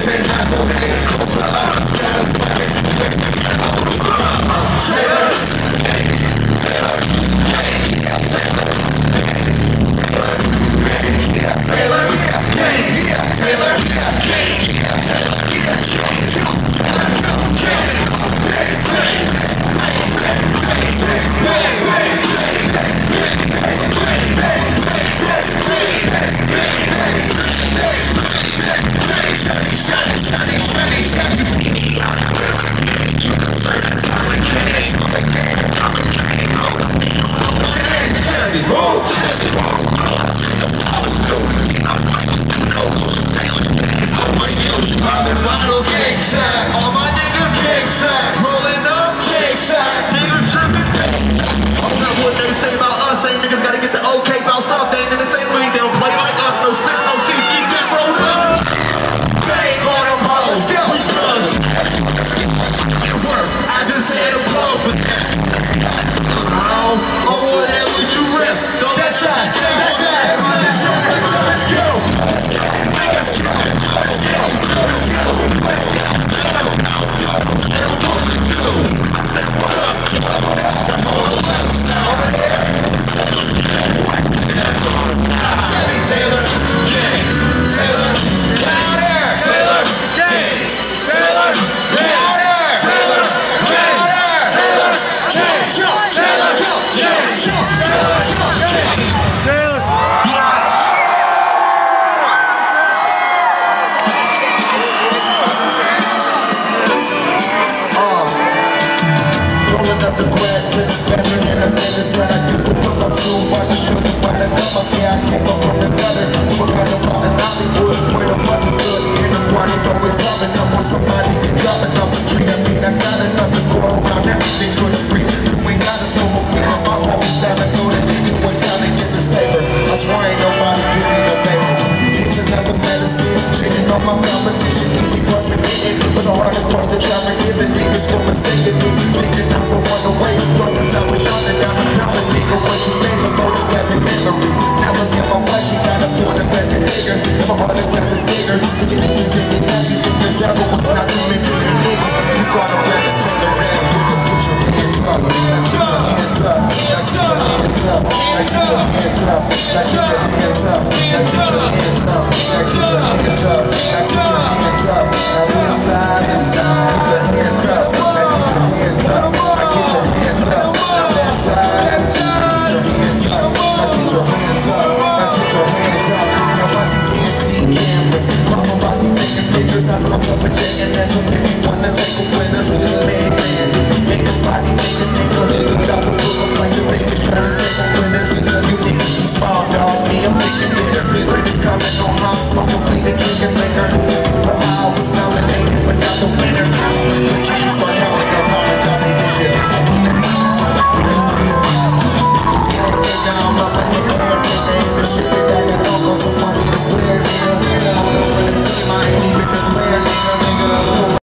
Say gang sign. class living better in a minute glad. I guess to look up to I just show you why the come up Yeah, I came up from the gutter. To a kind of lot in Hollywood Where the money's good. And the party's always popping up on somebody. And dropping off the tree I mean, I got enough to go around, everything's for the free. You ain't got us no more, we have our own style I go to anyone time to get this paper. I swear ain't nobody give me no papers. Chasing up the medicine, shitting on my competition. Easy parts for hitting, but the hardest parts the job to give it Niggas for mistaking me, thinking I'm the one away thought this I was young and now I'm telling nigga What you meant to load a weapon memory Now look at my watch, you gotta point a weapon bigger And my brother grab bigger To get is in your nephews from this ever was not to mention your niggas You call a repetitor, rap niggas, put your hands up Put your hands up, put your hands up Put your hands up, put your hands up Put your hands up